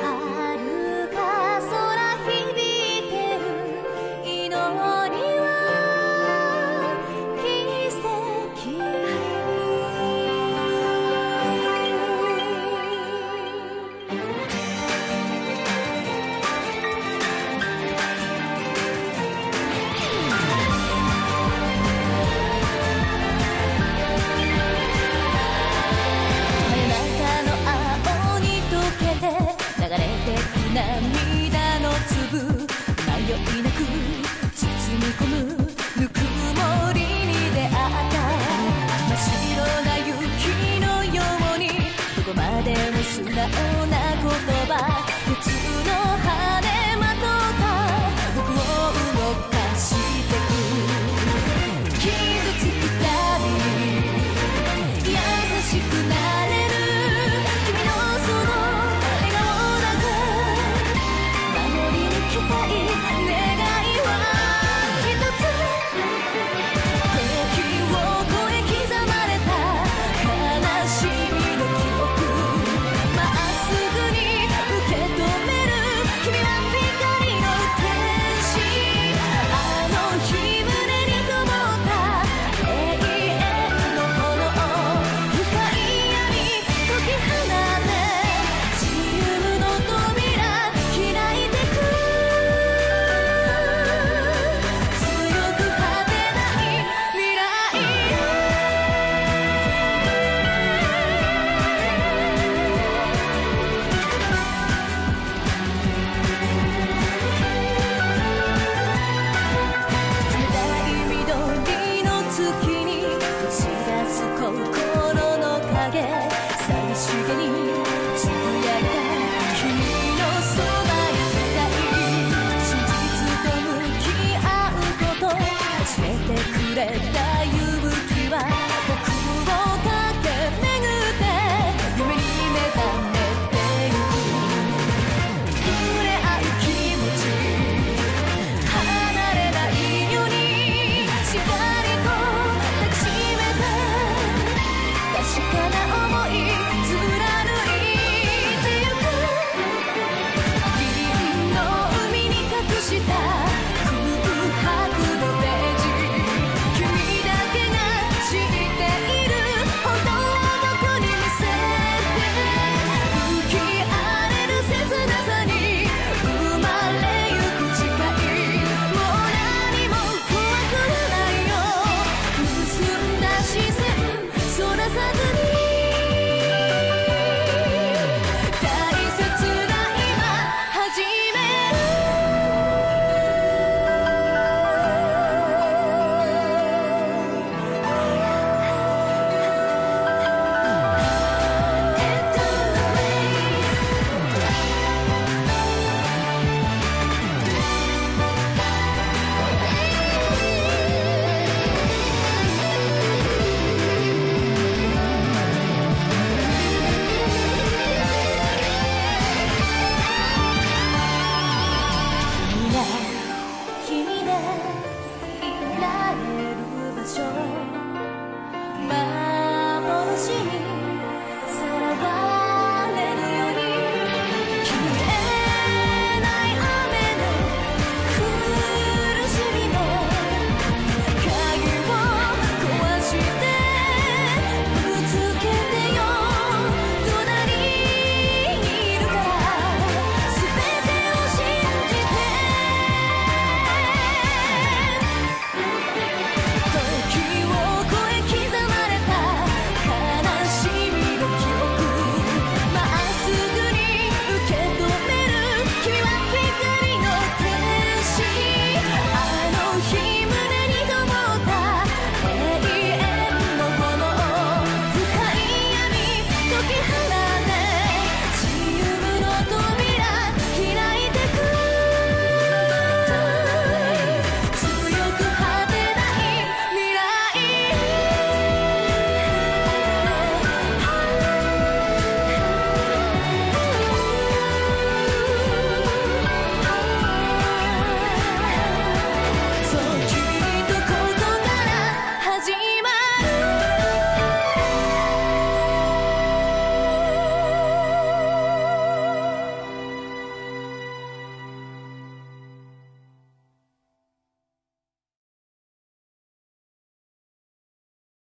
啊な言葉げ寂しげにつぶやいた君のそばにいたい真実と向き合うこと教えてくれた she's